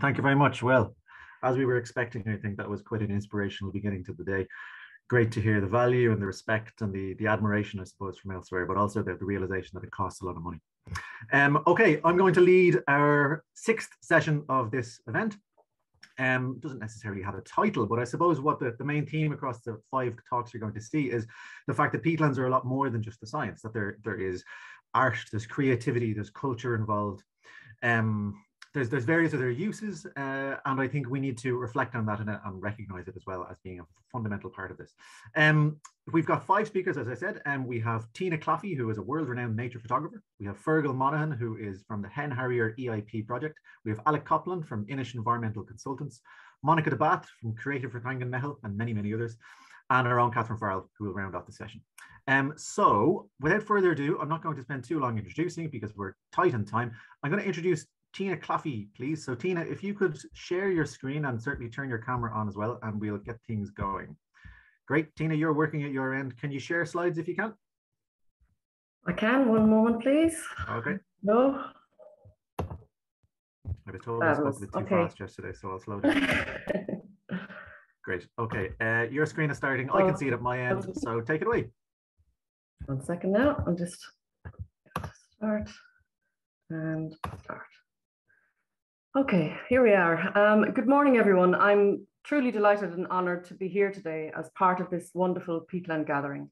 Thank you very much. Well, as we were expecting, I think that was quite an inspirational beginning to the day. Great to hear the value and the respect and the, the admiration, I suppose, from elsewhere, but also the, the realization that it costs a lot of money. Um, okay, I'm going to lead our sixth session of this event. Um, doesn't necessarily have a title, but I suppose what the, the main theme across the five talks you're going to see is the fact that peatlands are a lot more than just the science, that there, there is art, there's creativity, there's culture involved. Um, there's there's various other uses, uh, and I think we need to reflect on that and, and recognize it as well as being a fundamental part of this. Um, we've got five speakers, as I said, and we have Tina Claffey, who is a world-renowned nature photographer. We have Fergal Monaghan, who is from the Hen Harrier EIP project. We have Alec Copland from Inis Environmental Consultants, Monica de Bath from Creative for Rathangan Meitheal, and many, many others, and our own Catherine Farrell, who will round off the session. Um, so without further ado, I'm not going to spend too long introducing because we're tight on time. I'm going to introduce Tina Claffey, please. So Tina, if you could share your screen and certainly turn your camera on as well, and we'll get things going. Great, Tina, you're working at your end. Can you share slides if you can? I can, one moment, please. Okay. No. I was told I spoke a bit too okay. fast yesterday, so I'll slow down. Great, okay. Uh, your screen is starting. I can see it at my end, so take it away. One second now, I'll just start and start. Okay, here we are. Um, good morning, everyone. I'm truly delighted and honoured to be here today as part of this wonderful peatland gathering.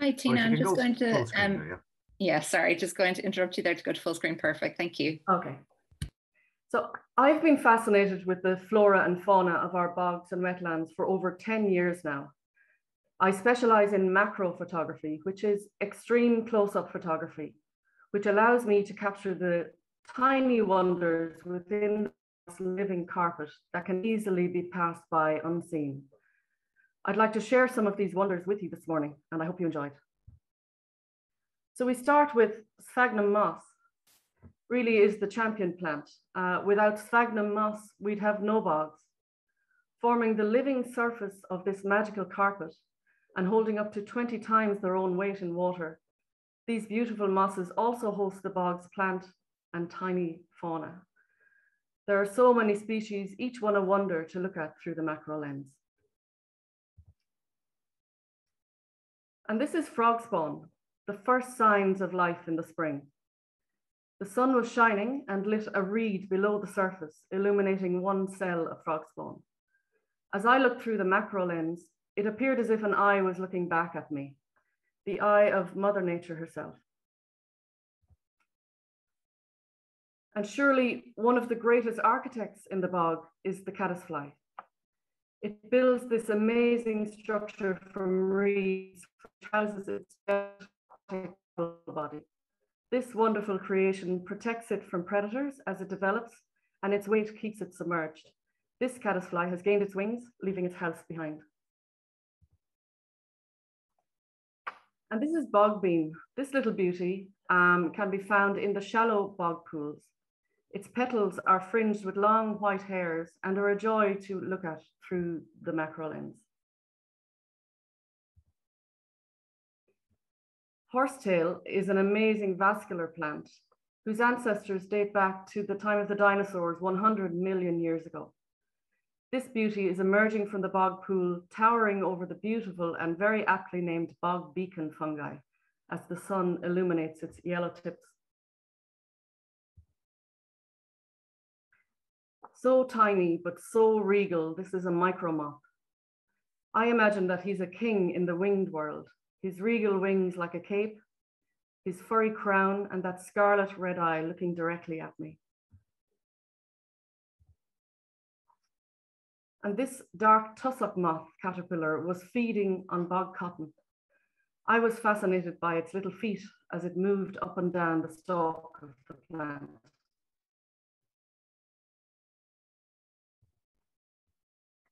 Hi, Tina. I'm just going to, um, there, yeah. yeah, sorry, just going to interrupt you there to go to full screen. Perfect. Thank you. Okay. So I've been fascinated with the flora and fauna of our bogs and wetlands for over 10 years now. I specialize in macro photography, which is extreme close-up photography, which allows me to capture the tiny wonders within this living carpet that can easily be passed by unseen. I'd like to share some of these wonders with you this morning, and I hope you enjoyed. So we start with sphagnum moss, really is the champion plant. Uh, without sphagnum moss, we'd have no bogs. Forming the living surface of this magical carpet and holding up to 20 times their own weight in water, these beautiful mosses also host the bog's plant and tiny fauna. There are so many species, each one a wonder to look at through the macro lens. And this is frog spawn, the first signs of life in the spring. The sun was shining and lit a reed below the surface, illuminating one cell of frog spawn. As I looked through the macro lens, it appeared as if an eye was looking back at me, the eye of Mother Nature herself. And surely one of the greatest architects in the bog is the caddisfly. It builds this amazing structure from reeds, which houses its body. This wonderful creation protects it from predators as it develops, and its weight keeps it submerged. This caddisfly has gained its wings, leaving its house behind. And this is bog bean. This little beauty um, can be found in the shallow bog pools. Its petals are fringed with long white hairs and are a joy to look at through the macro lens. Horsetail is an amazing vascular plant whose ancestors date back to the time of the dinosaurs 100 million years ago. This beauty is emerging from the bog pool, towering over the beautiful and very aptly named bog beacon fungi as the sun illuminates its yellow tips. So tiny, but so regal, this is a micromoth. I imagine that he's a king in the winged world, his regal wings like a cape, his furry crown, and that scarlet red eye looking directly at me. And this dark tussock moth caterpillar was feeding on bog cotton. I was fascinated by its little feet as it moved up and down the stalk of the plant.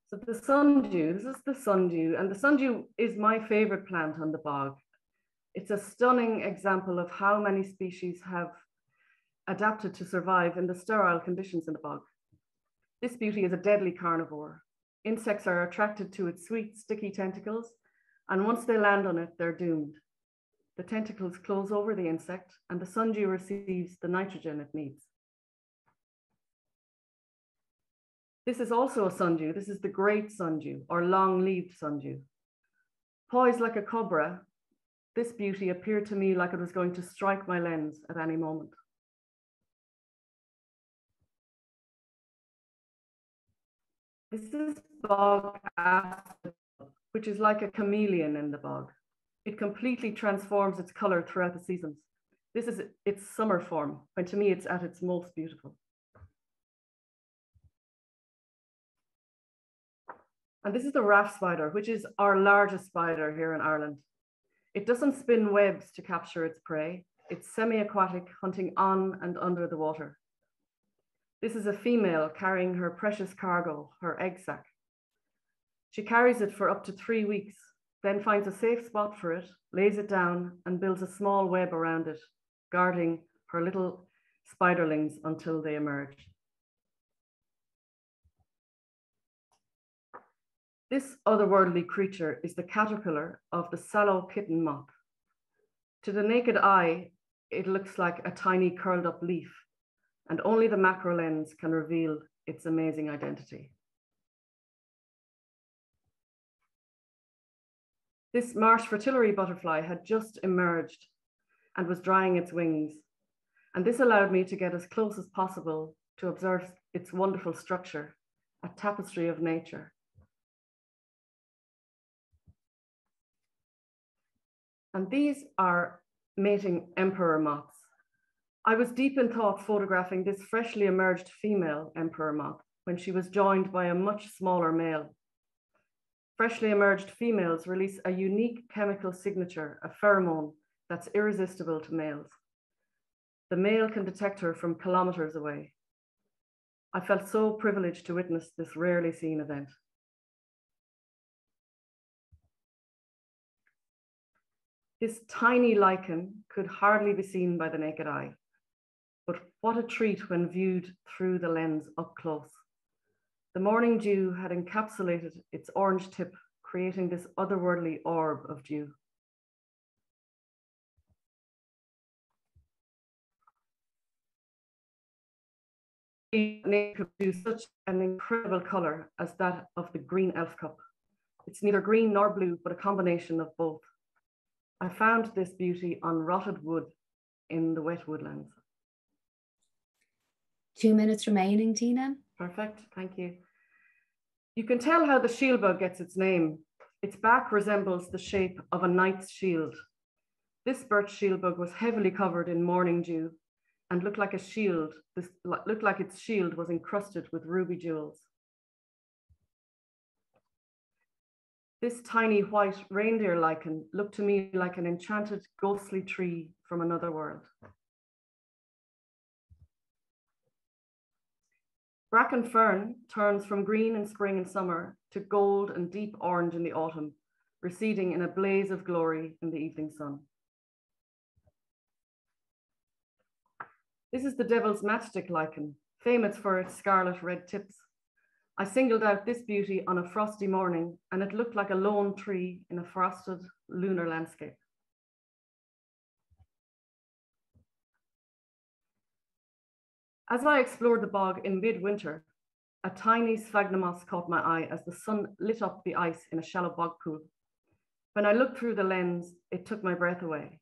So the sundew, this is the sundew, and the sundew is my favorite plant on the bog. It's a stunning example of how many species have adapted to survive in the sterile conditions in the bog. This beauty is a deadly carnivore. Insects are attracted to its sweet, sticky tentacles, and once they land on it, they're doomed. The tentacles close over the insect, and the sundew receives the nitrogen it needs. This is also a sundew. This is the great sundew or long-leaved sundew. Poised like a cobra, this beauty appeared to me like it was going to strike my lens at any moment. This is bog which is like a chameleon in the bog. It completely transforms its color throughout the seasons. This is its summer form, when to me it's at its most beautiful. And this is the raft spider, which is our largest spider here in Ireland. It doesn't spin webs to capture its prey. It's semi-aquatic, hunting on and under the water. This is a female carrying her precious cargo, her egg sac. She carries it for up to three weeks, then finds a safe spot for it, lays it down, and builds a small web around it, guarding her little spiderlings until they emerge. This otherworldly creature is the caterpillar of the sallow kitten moth. To the naked eye, it looks like a tiny curled up leaf, and only the macro lens can reveal its amazing identity. This marsh fritillary butterfly had just emerged and was drying its wings. And this allowed me to get as close as possible to observe its wonderful structure, a tapestry of nature. And these are mating emperor moths. I was deep in thought photographing this freshly emerged female emperor moth when she was joined by a much smaller male. Freshly emerged females release a unique chemical signature, a pheromone that's irresistible to males. The male can detect her from kilometers away. I felt so privileged to witness this rarely seen event. This tiny lichen could hardly be seen by the naked eye, but what a treat when viewed through the lens up close. The morning dew had encapsulated its orange tip, creating this otherworldly orb of dew. could do such an incredible color as that of the green elf cup. It's neither green nor blue, but a combination of both. I found this beauty on rotted wood in the wet woodlands. Two minutes remaining, Tina. Perfect, thank you. You can tell how the shield shieldbug gets its name. Its back resembles the shape of a knight's shield. This birch shieldbug was heavily covered in morning dew and looked like a shield. This looked like its shield was encrusted with ruby jewels. This tiny white reindeer lichen looked to me like an enchanted ghostly tree from another world. Bracken fern turns from green in spring and summer to gold and deep orange in the autumn, receding in a blaze of glory in the evening sun. This is the devil's matchstick lichen, famous for its scarlet red tips. I singled out this beauty on a frosty morning and it looked like a lone tree in a frosted lunar landscape. As I explored the bog in midwinter, a tiny sphagnum moss caught my eye as the sun lit up the ice in a shallow bog pool. When I looked through the lens, it took my breath away.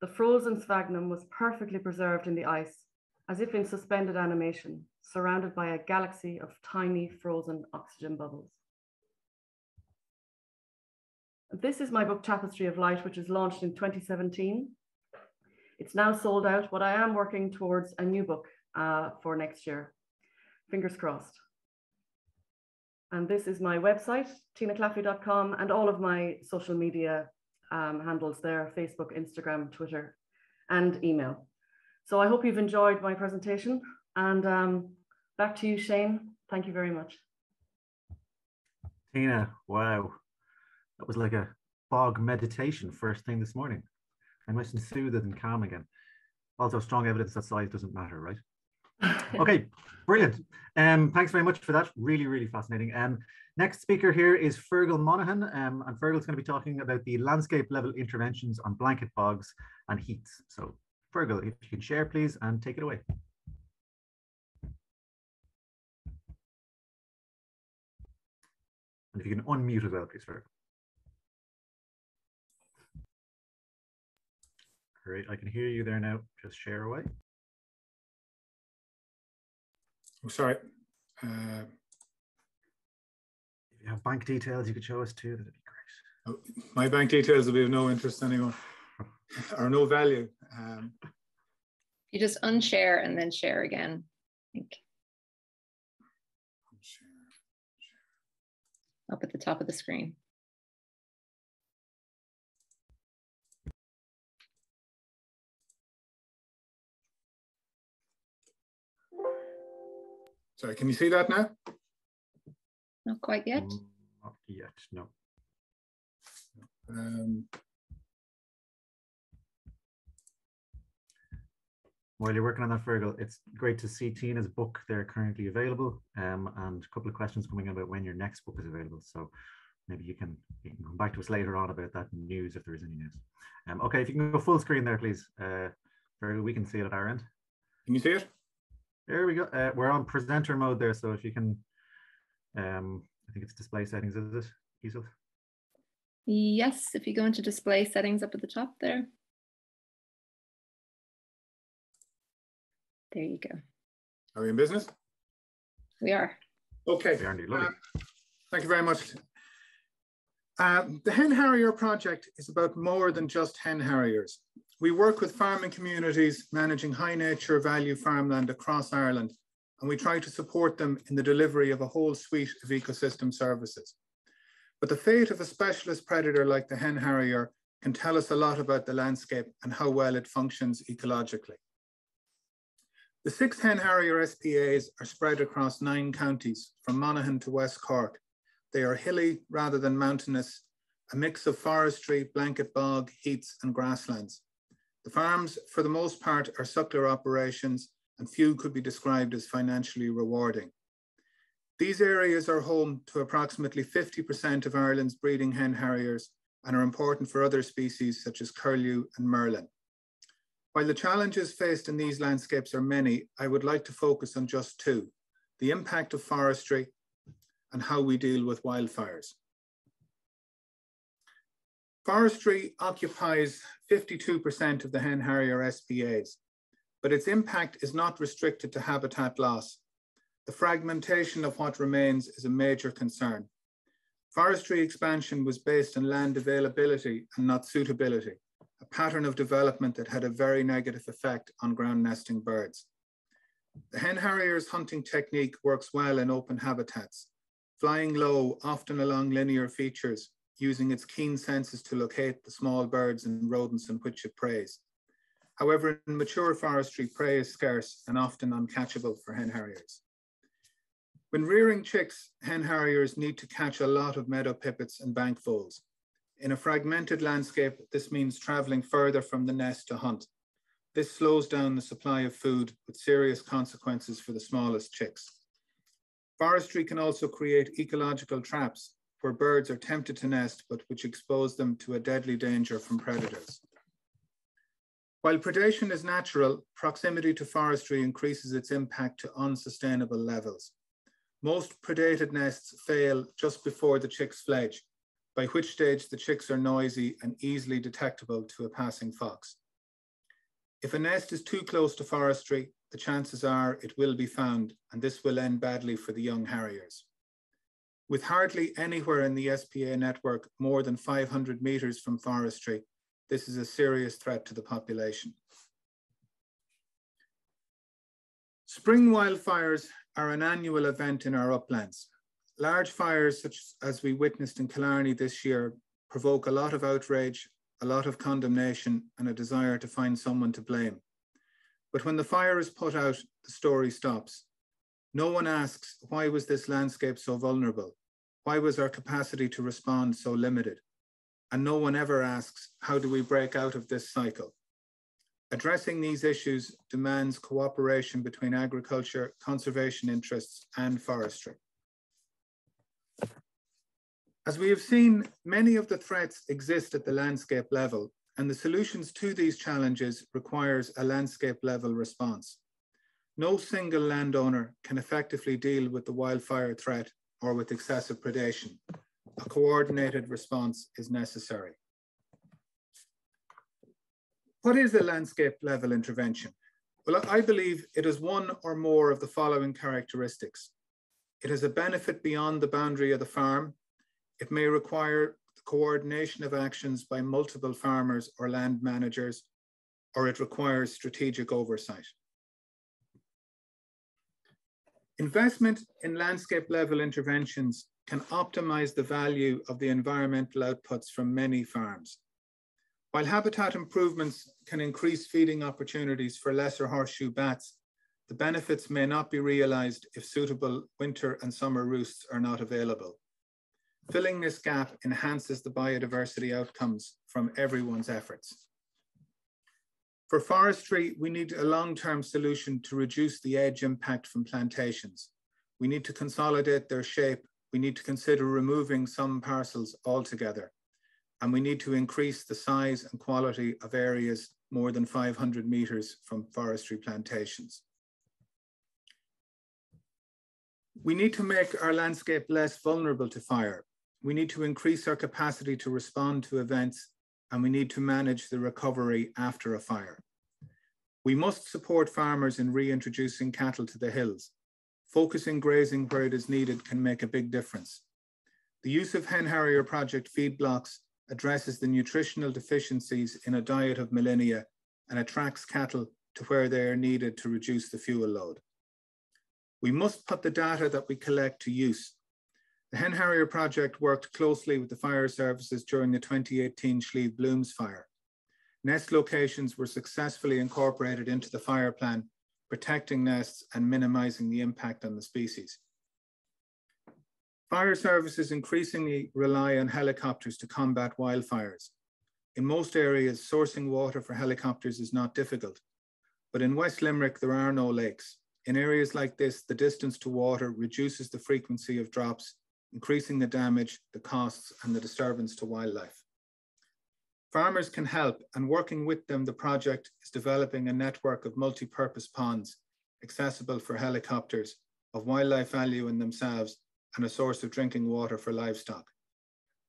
The frozen sphagnum was perfectly preserved in the ice, as if in suspended animation, surrounded by a galaxy of tiny frozen oxygen bubbles. This is my book Tapestry of Light, which was launched in 2017. It's now sold out, but I am working towards a new book uh, for next year. Fingers crossed. And this is my website, tinaclaffey.com, and all of my social media um, handles there, Facebook, Instagram, Twitter, and email. So I hope you've enjoyed my presentation and um, back to you, Shane. Thank you very much. Tina, wow. That was like a bog meditation first thing this morning. I'm nice and soothed and calm again. Also strong evidence that size doesn't matter, right? okay, brilliant. Um, thanks very much for that. Really, really fascinating. Um, next speaker here is Fergal Monaghan, um, and Fergal's going to be talking about the landscape level interventions on blanket bogs and heaths. So, Fergal, if you can share, please, and take it away. And if you can unmute as well, please, Fergal. Great, I can hear you there now. Just share away. Oh, sorry. Uh, if you have bank details you could show us too, that'd be great. Oh, my bank details will be of no interest anymore or no value. Um, you just unshare and then share again. I think. Up at the top of the screen. Sorry, can you see that now? Not quite yet. Mm, not yet, no. Um, While you're working on that, Fergal, it's great to see Tina's book there currently available um, and a couple of questions coming in about when your next book is available. So maybe you can, you can come back to us later on about that news if there is any news. Um, okay, if you can go full screen there, please. Uh, Fergal, we can see it at our end. Can you see it? There we go. Uh, we're on presenter mode there. So if you can, um, I think it's display settings, is it, Gisel? Yes, if you go into display settings up at the top there. There you go. Are we in business? We are. Okay. We uh, thank you very much. Uh, the Hen Harrier project is about more than just hen harriers. We work with farming communities managing high nature value farmland across Ireland, and we try to support them in the delivery of a whole suite of ecosystem services. But the fate of a specialist predator like the hen harrier can tell us a lot about the landscape and how well it functions ecologically. The six hen harrier SPAs are spread across nine counties, from Monaghan to West Cork. They are hilly rather than mountainous, a mix of forestry, blanket bog, heaths, and grasslands. The farms, for the most part, are suckler operations and few could be described as financially rewarding. These areas are home to approximately 50% of Ireland's breeding hen harriers and are important for other species such as curlew and merlin. While the challenges faced in these landscapes are many, I would like to focus on just two, the impact of forestry and how we deal with wildfires. Forestry occupies 52% of the hen harrier SPAs, but its impact is not restricted to habitat loss. The fragmentation of what remains is a major concern. Forestry expansion was based on land availability and not suitability, a pattern of development that had a very negative effect on ground nesting birds. The hen harrier's hunting technique works well in open habitats, flying low, often along linear features, using its keen senses to locate the small birds and rodents on which it preys. However, in mature forestry, prey is scarce and often uncatchable for hen harriers. When rearing chicks, hen harriers need to catch a lot of meadow pipits and bank voles. In a fragmented landscape, this means traveling further from the nest to hunt. This slows down the supply of food with serious consequences for the smallest chicks. Forestry can also create ecological traps where birds are tempted to nest, but which expose them to a deadly danger from predators. While predation is natural, proximity to forestry increases its impact to unsustainable levels. Most predated nests fail just before the chicks fledge, by which stage the chicks are noisy and easily detectable to a passing fox. If a nest is too close to forestry, the chances are it will be found, and this will end badly for the young harriers. With hardly anywhere in the SPA network more than 500 meters from forestry, this is a serious threat to the population. Spring wildfires are an annual event in our uplands. Large fires, such as we witnessed in Killarney this year, provoke a lot of outrage, a lot of condemnation, and a desire to find someone to blame. But when the fire is put out, the story stops. No one asks, why was this landscape so vulnerable? Why was our capacity to respond so limited? And no one ever asks, how do we break out of this cycle? Addressing these issues demands cooperation between agriculture, conservation interests, and forestry. As we have seen, many of the threats exist at the landscape level, and the solutions to these challenges requires a landscape level response. No single landowner can effectively deal with the wildfire threat or with excessive predation. A coordinated response is necessary. What is a landscape level intervention? Well, I believe it is one or more of the following characteristics. It has a benefit beyond the boundary of the farm. It may require the coordination of actions by multiple farmers or land managers, or it requires strategic oversight. Investment in landscape level interventions can optimize the value of the environmental outputs from many farms. While habitat improvements can increase feeding opportunities for lesser horseshoe bats, the benefits may not be realized if suitable winter and summer roosts are not available. Filling this gap enhances the biodiversity outcomes from everyone's efforts. For forestry, we need a long-term solution to reduce the edge impact from plantations. We need to consolidate their shape. We need to consider removing some parcels altogether and we need to increase the size and quality of areas more than 500 meters from forestry plantations. We need to make our landscape less vulnerable to fire. We need to increase our capacity to respond to events and we need to manage the recovery after a fire. We must support farmers in reintroducing cattle to the hills. Focusing grazing where it is needed can make a big difference. The use of hen harrier project feed blocks addresses the nutritional deficiencies in a diet of molinia and attracts cattle to where they are needed to reduce the fuel load. We must put the data that we collect to use. The Hen Harrier project worked closely with the fire services during the 2018 Slieve Blooms fire. Nest locations were successfully incorporated into the fire plan, protecting nests and minimizing the impact on the species. Fire services increasingly rely on helicopters to combat wildfires. In most areas, sourcing water for helicopters is not difficult. But in West Limerick, there are no lakes. In areas like this, the distance to water reduces the frequency of drops, increasing the damage, the costs, and the disturbance to wildlife. Farmers can help, and working with them, the project is developing a network of multi-purpose ponds accessible for helicopters of wildlife value in themselves and a source of drinking water for livestock.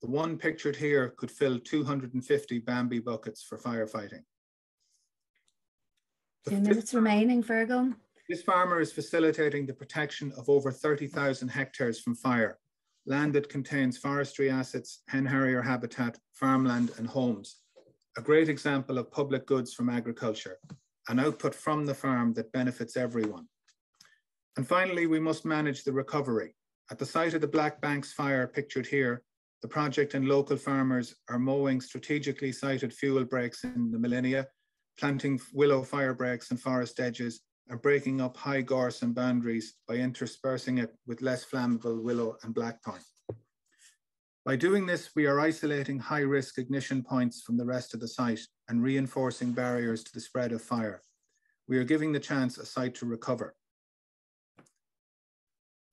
The one pictured here could fill 250 Bambi buckets for firefighting. Two minutes remaining, Fergal. This farmer is facilitating the protection of over 30,000 hectares from fire, land that contains forestry assets, hen harrier habitat, farmland and homes. A great example of public goods from agriculture, an output from the farm that benefits everyone. And finally, we must manage the recovery. At the site of the Black Banks fire pictured here, the project and local farmers are mowing strategically sited fuel breaks in the molinia, planting willow fire breaks and forest edges, and breaking up high gorse and boundaries by interspersing it with less flammable willow and blackthorn. By doing this, we are isolating high risk ignition points from the rest of the site and reinforcing barriers to the spread of fire. We are giving the chance a site to recover.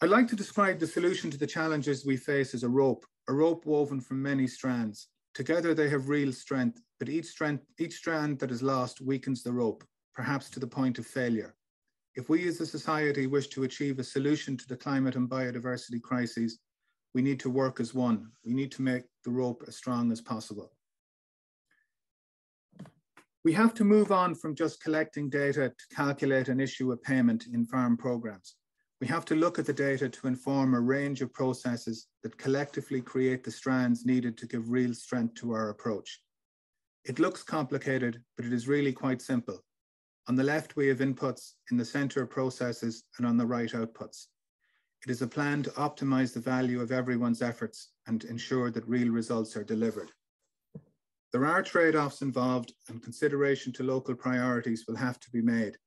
I'd like to describe the solution to the challenges we face as a rope, a rope woven from many strands. Together they have real strength, but each, each strand that is lost weakens the rope, perhaps to the point of failure. If we as a society wish to achieve a solution to the climate and biodiversity crises, we need to work as one. We need to make the rope as strong as possible. We have to move on from just collecting data to calculate and issue a payment in farm programs. We have to look at the data to inform a range of processes that collectively create the strands needed to give real strength to our approach. It looks complicated, but it is really quite simple. On the left, we have inputs, in the center processes, and on the right, outputs. It is a plan to optimize the value of everyone's efforts and ensure that real results are delivered. There are trade-offs involved and consideration to local priorities will have to be made.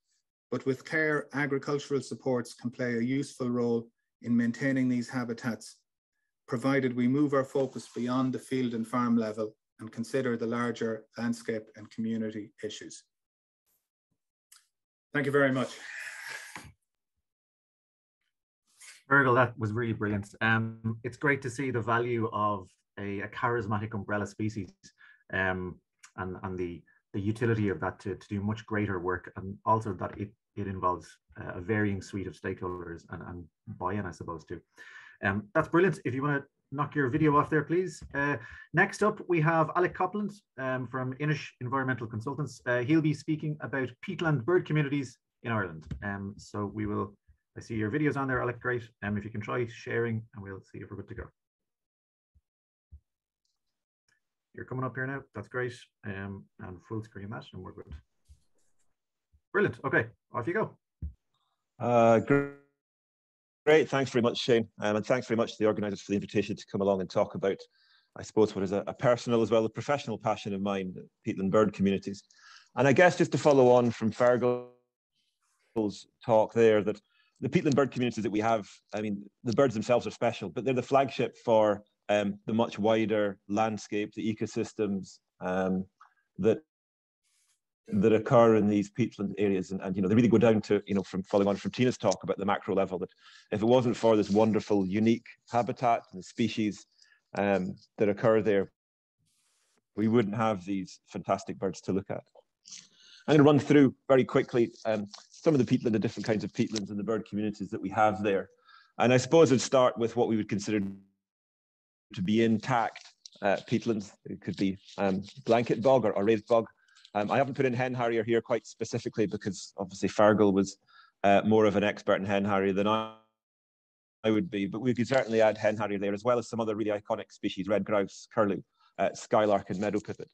But with care, agricultural supports can play a useful role in maintaining these habitats, provided we move our focus beyond the field and farm level and consider the larger landscape and community issues. Thank you very much. Fergal, that was really brilliant. Um, it's great to see the value of a, a charismatic umbrella species um, and, and the, the utility of that to, to do much greater work and also that it it involves a varying suite of stakeholders and, and buy-in, I suppose, too. Um, that's brilliant. If you want to knock your video off there, please. Uh, next up, we have Alec Copland um, from Inis Environmental Consultants. Uh, he'll be speaking about peatland bird communities in Ireland. Um, so we will, I see your videos on there, Alec, great. Um, if you can try sharing and we'll see if we're good to go. You're coming up here now, that's great. Um, and full screen that and we're good. Brilliant, okay, off you go. Uh, great. Great, thanks very much, Shane. Um, and thanks very much to the organisers for the invitation to come along and talk about, I suppose, what is a, a personal as well as a professional passion of mine, peatland bird communities. And I guess just to follow on from Fergal's talk there, that the peatland bird communities that we have, I mean, the birds themselves are special, but they're the flagship for um, the much wider landscape, the ecosystems um, that that occur in these peatland areas and, and you know they really go down to you know from following on from Tina's talk about the macro level that if it wasn't for this wonderful unique habitat and species um, that occur there we wouldn't have these fantastic birds to look at. I'm going to run through very quickly um, some of the peatland, the different kinds of peatlands and the bird communities that we have there. And I suppose I'd start with what we would consider to be intact uh, peatlands. It could be um, blanket bog or, or raised bog. Um, I haven't put in hen harrier here quite specifically because obviously Fergal was uh, more of an expert in hen harrier than I, would be, but we could certainly add hen harrier there as well as some other really iconic species, red grouse, curlew, uh, skylark and meadow pipit.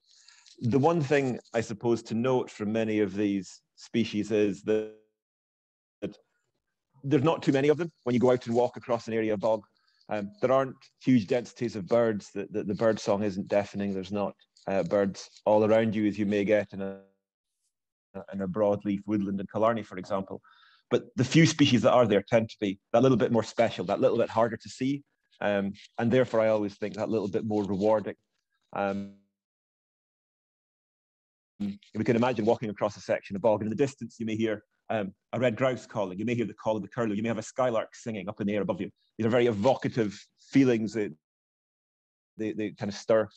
The one thing I suppose to note from many of these species is that, that there's not too many of them when you go out and walk across an area of bog. Um, there aren't huge densities of birds. The, the, the bird song isn't deafening. There's not uh, birds all around you as you may get in a in a broadleaf woodland in Killarney, for example. But the few species that are there tend to be that little bit more special, that little bit harder to see, um, and therefore I always think that little bit more rewarding. Um, we can imagine walking across a section of bog, and in the distance you may hear um, a red grouse calling, you may hear the call of the curlew, you may have a skylark singing up in the air above you. These are very evocative feelings that they, they kind of stir,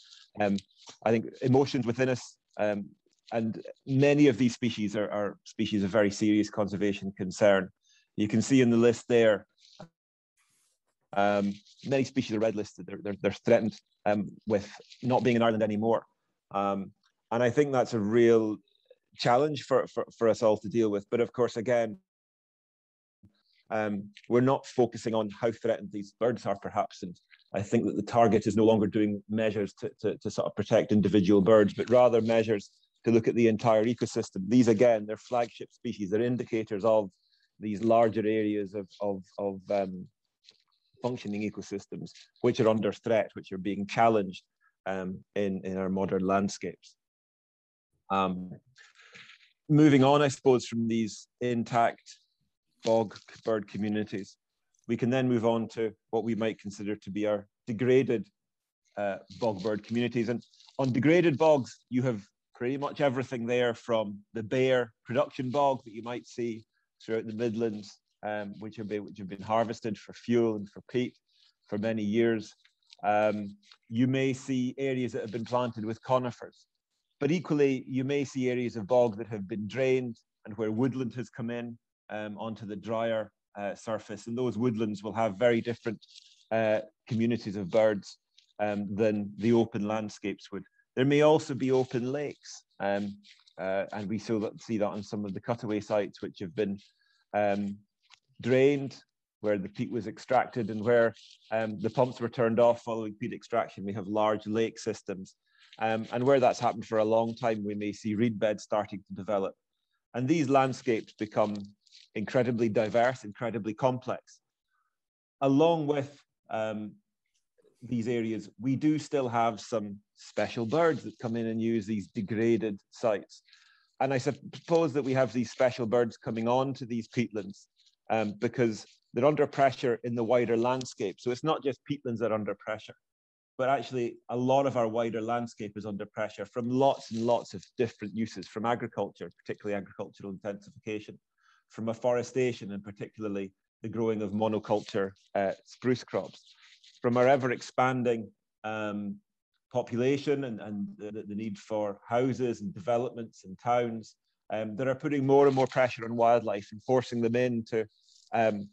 um, I think, emotions within us. Um, and many of these species are, are, species of very serious conservation concern. You can see in the list there, um, many species are red listed. They're, they're, they're threatened um, with not being in Ireland anymore. Um, and I think that's a real challenge for, for, for us all to deal with. But of course, again, um, we're not focusing on how threatened these birds are, perhaps, and I think that the target is no longer doing measures to, to, to, sort of protect individual birds, but rather measures to look at the entire ecosystem. These, again, they're flagship species. They're indicators of these larger areas of, of, of um, functioning ecosystems, which are under threat, which are being challenged um, in, in our modern landscapes. Um, moving on, I suppose, from these intact bog bird communities, we can then move on to what we might consider to be our degraded uh, bog bird communities. And on degraded bogs, you have pretty much everything there from the bare production bog that you might see throughout the Midlands, um, which, have been, which have been harvested for fuel and for peat for many years. Um, you may see areas that have been planted with conifers, but equally, you may see areas of bog that have been drained and where woodland has come in um, onto the drier uh, surface, and those woodlands will have very different uh, communities of birds um, than the open landscapes would. There may also be open lakes, um, uh, and we see that, see that on some of the cutaway sites which have been um, drained, where the peat was extracted and where um, the pumps were turned off following peat extraction. We have large lake systems. Um, and where that's happened for a long time, we may see reed beds starting to develop. And these landscapes become incredibly diverse, incredibly complex. Along with um, these areas, we do still have some special birds that come in and use these degraded sites. And I suppose that we have these special birds coming on to these peatlands um, because they're under pressure in the wider landscape. So it's not just peatlands that are under pressure, but actually a lot of our wider landscape is under pressure from lots and lots of different uses, from agriculture, particularly agricultural intensification, from afforestation and particularly the growing of monoculture uh, spruce crops. From our ever expanding um, population and, and the, the, need for houses and developments and towns, um, that are putting more and more pressure on wildlife and forcing them into um,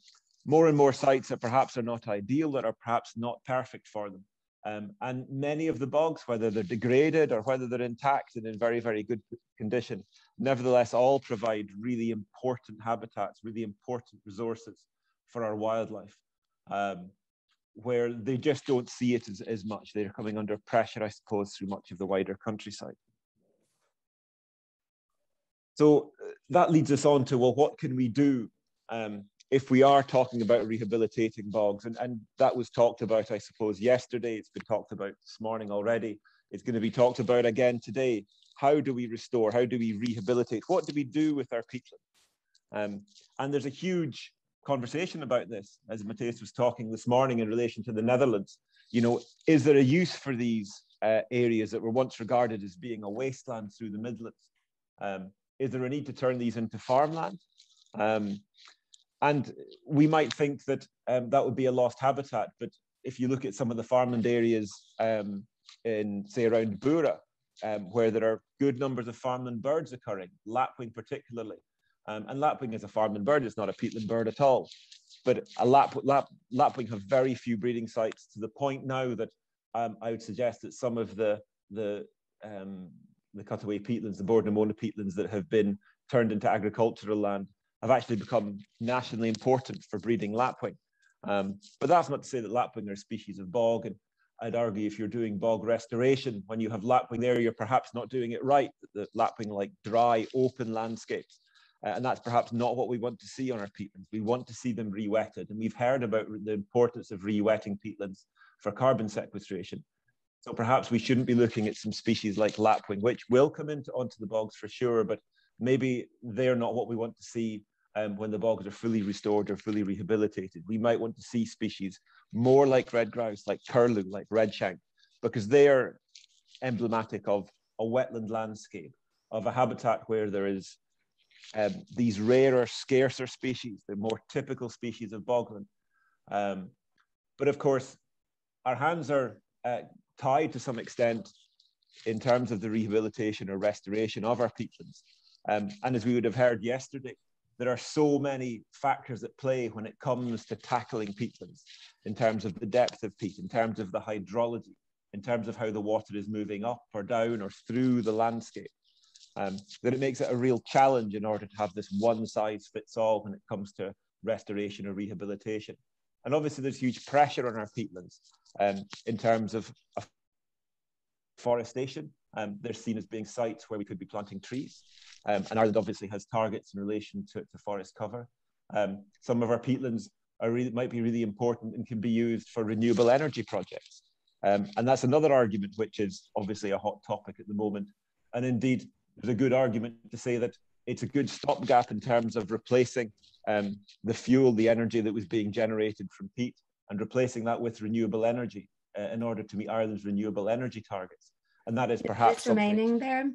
more and more sites that perhaps are not ideal, that are perhaps not perfect for them. Um, and many of the bogs, whether they're degraded or whether they're intact and in very, very good condition, nevertheless all provide really important habitats, really important resources for our wildlife, um, where they just don't see it as, as much. They're coming under pressure, I suppose, through much of the wider countryside. So uh, that leads us on to, well, what can we do um, if we are talking about rehabilitating bogs? And, and that was talked about, I suppose, yesterday. It's been talked about this morning already. It's going to be talked about again today. How do we restore? How do we rehabilitate? What do we do with our peatland? Um, and there's a huge conversation about this, as Matthias was talking this morning in relation to the Netherlands. You know, is there a use for these uh, areas that were once regarded as being a wasteland through the Midlands? Um, is there a need to turn these into farmland? Um, and we might think that um, that would be a lost habitat, but if you look at some of the farmland areas um, in, say, around Boora, um, where there are good numbers of farmland birds occurring, lapwing particularly, um, and lapwing is a farmland bird, it's not a peatland bird at all. But a lap, lap, lapwing have very few breeding sites to the point now that um, I would suggest that some of the, the um, the cutaway peatlands, the Bord na Móna peatlands that have been turned into agricultural land have actually become nationally important for breeding lapwing. Um, but that's not to say that lapwing are a species of bog. And I'd argue if you're doing bog restoration, when you have lapwing there, you're perhaps not doing it right. The lapwing like dry, open landscapes. Uh, and that's perhaps not what we want to see on our peatlands. We want to see them re-wetted. And we've heard about the importance of re-wetting peatlands for carbon sequestration. So perhaps we shouldn't be looking at some species like lapwing, which will come into onto the bogs for sure, but maybe they're not what we want to see um, when the bogs are fully restored or fully rehabilitated. We might want to see species more like red grouse, like curlew, like redshank, because they are emblematic of a wetland landscape, of a habitat where there is um, these rarer, scarcer species, the more typical species of bogland. Um, but of course, our hands are uh, tied to some extent in terms of the rehabilitation or restoration of our peatlands. Um, and as we would have heard yesterday, there are so many factors at play when it comes to tackling peatlands in terms of the depth of peat, in terms of the hydrology, in terms of how the water is moving up or down or through the landscape. Um, that it makes it a real challenge in order to have this one size fits all when it comes to restoration or rehabilitation. And obviously, there's huge pressure on our peatlands um, in terms of forestation. Um, they're seen as being sites where we could be planting trees. Um, and Ireland obviously has targets in relation to, to forest cover. Um, some of our peatlands are really, might be really important and can be used for renewable energy projects. Um, and that's another argument, which is obviously a hot topic at the moment. And indeed, there's a good argument to say that it's a good stopgap in terms of replacing um, the fuel, the energy that was being generated from peat, and replacing that with renewable energy uh, in order to meet Ireland's renewable energy targets. And that is perhaps it's remaining there.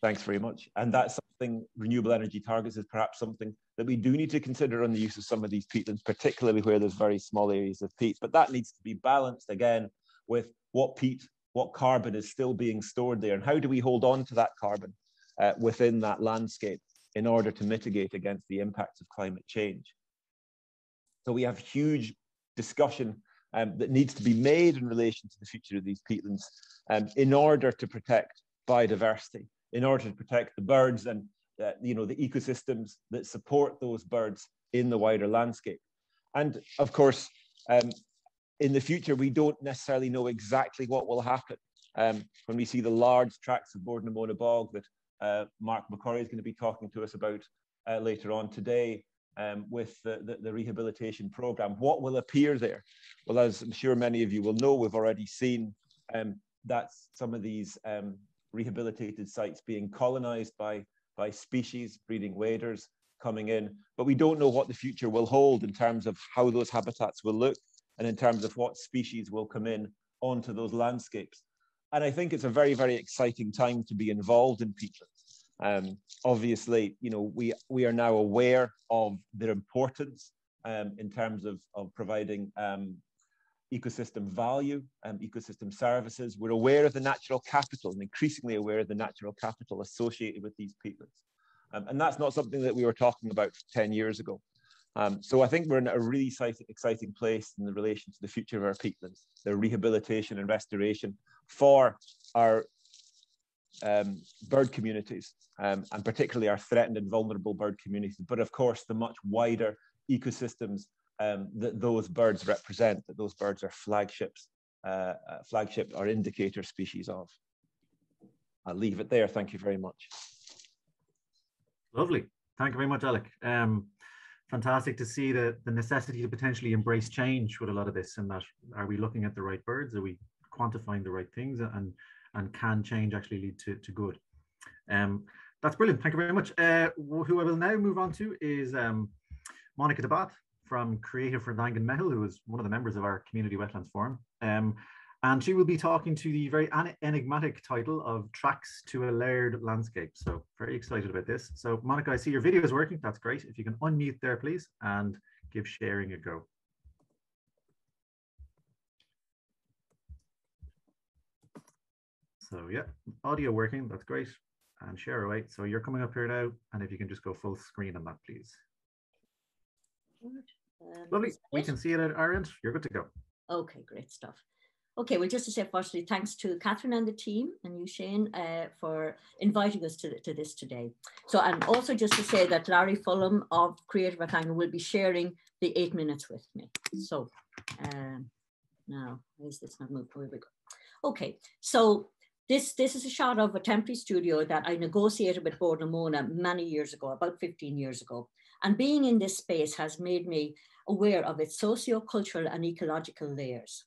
Thanks very much. And that's something renewable energy targets is perhaps something that we do need to consider on the use of some of these peatlands, particularly where there's very small areas of peat. But that needs to be balanced again with what peat, what carbon is still being stored there, and how do we hold on to that carbon uh, within that landscape in order to mitigate against the impacts of climate change. So we have huge discussion um, that needs to be made in relation to the future of these peatlands um, in order to protect biodiversity, in order to protect the birds and uh, you know the ecosystems that support those birds in the wider landscape. And of course, um, in the future, we don't necessarily know exactly what will happen um, when we see the large tracts of Bord na Móna bog that uh, Mark McCorry is going to be talking to us about uh, later on today um, with the, the, the, rehabilitation program. What will appear there? Well, as I'm sure many of you will know, we've already seen um, that some of these um, rehabilitated sites being colonized by, by species, breeding waders coming in, but we don't know what the future will hold in terms of how those habitats will look and in terms of what species will come in onto those landscapes. And I think it's a very, very exciting time to be involved in peatlands. Um, obviously, you know, we, we are now aware of their importance um, in terms of, of providing um, ecosystem value and ecosystem services. We're aware of the natural capital and increasingly aware of the natural capital associated with these peatlands. Um, and that's not something that we were talking about 10 years ago. Um, so I think we're in a really exciting place in the relation to the future of our peatlands, the rehabilitation and restoration for our um, bird communities, um, and particularly our threatened and vulnerable bird communities, but of course the much wider ecosystems um, that those birds represent, that those birds are flagships, uh, uh, flagship or indicator species of. I'll leave it there. Thank you very much. Lovely. Thank you very much, Alec. Um, fantastic to see the, the necessity to potentially embrace change with a lot of this and that are we looking at the right birds? Are we quantifying the right things and and can change actually lead to, to good? Um, that's brilliant. Thank you very much. Uh, who I will now move on to is um, Monica de Bath from Creative Rathangan Meitheal, who is one of the members of our Community Wetlands Forum. Um, and she will be talking to the very enigmatic title of Tracks to a Layered Landscape. So very excited about this. So Monica, I see your video is working. That's great. If you can unmute there, please, and give sharing a go. So yeah, audio working. That's great. And share away. So you're coming up here now. And if you can just go full screen on that, please. Um, Lovely. We can see it at our end. You're good to go. Okay, great stuff. Okay, well, just to say firstly, thanks to Catherine and the team and you, Shane, uh, for inviting us to, to this today. So, and also just to say that Larry Fulham of Creative Rathangan will be sharing the eight minutes with me. So, um, now, is this not moved? Where we go? Okay, so this, this is a shot of a temporary studio that I negotiated with Bord na Móna many years ago, about 15 years ago. And being in this space has made me aware of its socio-cultural and ecological layers.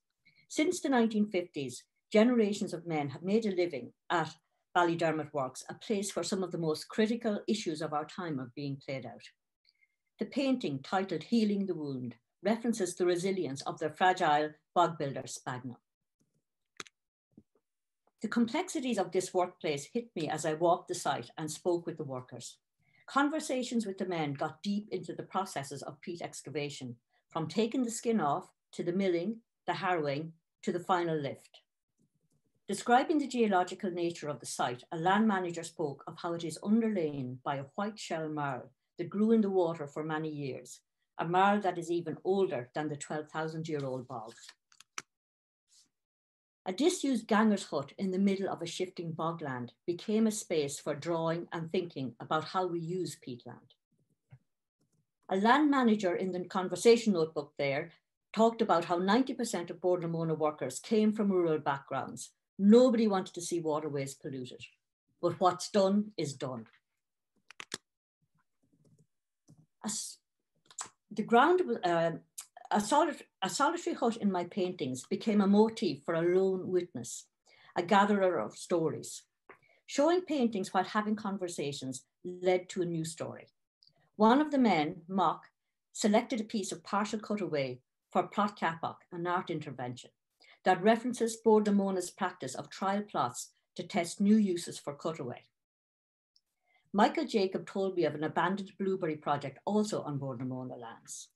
Since the 1950s, generations of men have made a living at Ballydermot Works, a place where some of the most critical issues of our time are being played out. The painting, titled Healing the Wound, references the resilience of the fragile bog builder sphagnum. The complexities of this workplace hit me as I walked the site and spoke with the workers. Conversations with the men got deep into the processes of peat excavation, from taking the skin off to the milling, the harrowing, to the final lift. Describing the geological nature of the site, a land manager spoke of how it is underlain by a white shell marl that grew in the water for many years, a marl that is even older than the 12,000 year old bog. A disused ganger's hut in the middle of a shifting bogland became a space for drawing and thinking about how we use peatland. A land manager in the conversation notebook there talked about how 90% of Bord na Móna workers came from rural backgrounds. Nobody wanted to see waterways polluted, but what's done is done. As the ground, uh, a, solitary, a solitary hut in my paintings became a motif for a lone witness, a gatherer of stories. Showing paintings while having conversations led to a new story. One of the men, Mock, selected a piece of partial cutaway for Plot Capock, an art intervention that references Bord na Móna's practice of trial plots to test new uses for cutaway. Michael Jacob told me of an abandoned blueberry project also on Bord na Móna lands.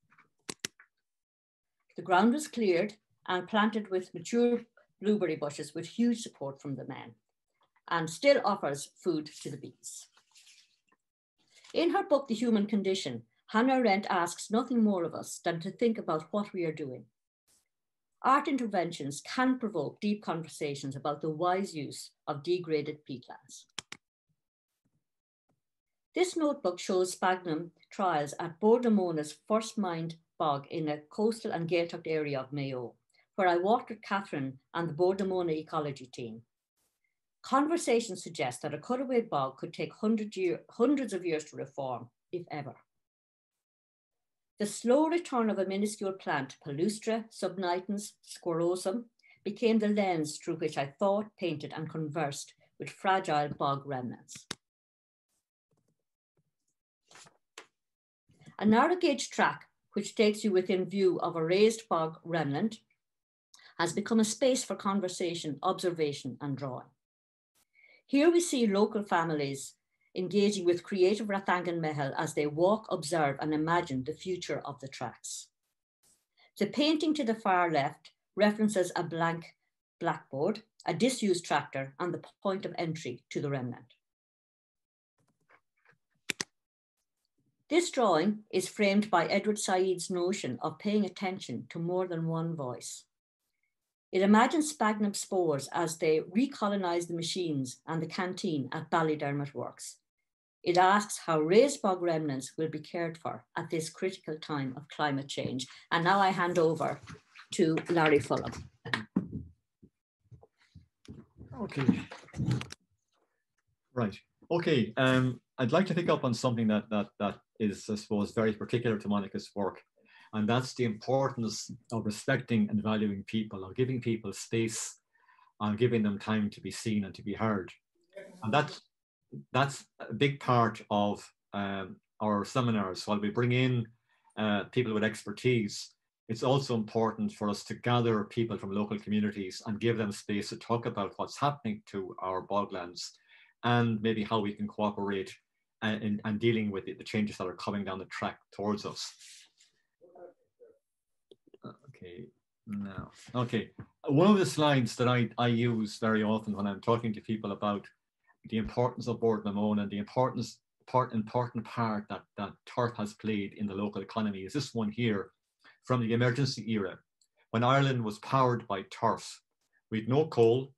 The ground was cleared and planted with mature blueberry bushes with huge support from the men and still offers food to the bees. In her book, The Human Condition, Hannah Arendt asks nothing more of us than to think about what we are doing. Art interventions can provoke deep conversations about the wise use of degraded peatlands. This notebook shows sphagnum trials at Bord na Móna's first mined bog in a coastal and Gaeltacht area of Mayo, where I walked with Catherine and the Bord na Móna ecology team. Conversations suggest that a cutaway bog could take hundred year, hundreds of years to reform, if ever. The slow return of a minuscule plant, Palustre subnitens squarrosum, became the lens through which I thought, painted, and conversed with fragile bog remnants. A narrow gauge track which takes you within view of a raised bog remnant, has become a space for conversation, observation, and drawing. Here we see local families engaging with creative Rathangan Meitheal as they walk, observe, and imagine the future of the tracks. The painting to the far left references a blank blackboard, a disused tractor, and the point of entry to the remnant. This drawing is framed by Edward Said's notion of paying attention to more than one voice. It imagines sphagnum spores as they recolonize the machines and the canteen at Ballydermot Works. It asks how raised bog remnants will be cared for at this critical time of climate change. And now I hand over to Larry Fulham. Okay. Right. Okay. Um, I'd like to pick up on something that that that is, I suppose, very particular to Monica's work, and that's the importance of respecting and valuing people, of giving people space, and giving them time to be seen and to be heard, and that's that's a big part of um, our seminars. While we bring in uh, people with expertise, it's also important for us to gather people from local communities and give them space to talk about what's happening to our boglands and maybe how we can cooperate and, and dealing with the, the changes that are coming down the track towards us. Okay, now, okay. One of the slides that I, I use very often when I'm talking to people about the importance of Bord na Móna and the importance part important part that, that turf has played in the local economy is this one here from the emergency era when Ireland was powered by turf. We had no coal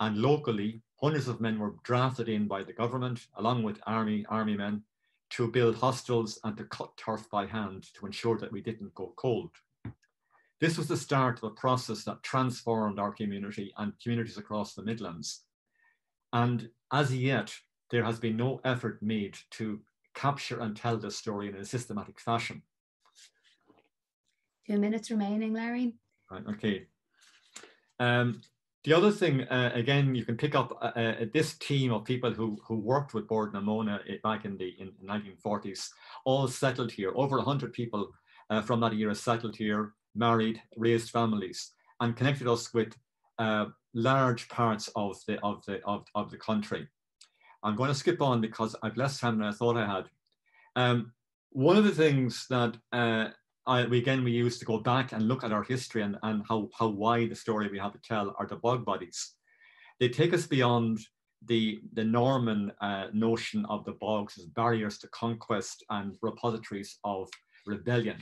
and locally hundreds of men were drafted in by the government along with army army men to build hostels and to cut turf by hand to ensure that we didn't go cold. This was the start of a process that transformed our community and communities across the Midlands. And as yet, there has been no effort made to capture and tell this story in a systematic fashion. Two minutes remaining, Larry. Right, okay. Um, the other thing, uh, again, you can pick up uh, uh, this team of people who, who worked with Bord na Móna eh, back in the in 1940s, all settled here. Over 100 people uh, from that era settled here, married, raised families, and connected us with uh, large parts of the of the of, of the country. I'm going to skip on because I've less time than I thought I had. Um, one of the things that uh, I, we, again we use to go back and look at our history and, and how, how wide the story we have to tell are the bog bodies. They take us beyond the, the Norman uh, notion of the bogs as barriers to conquest and repositories of rebellion.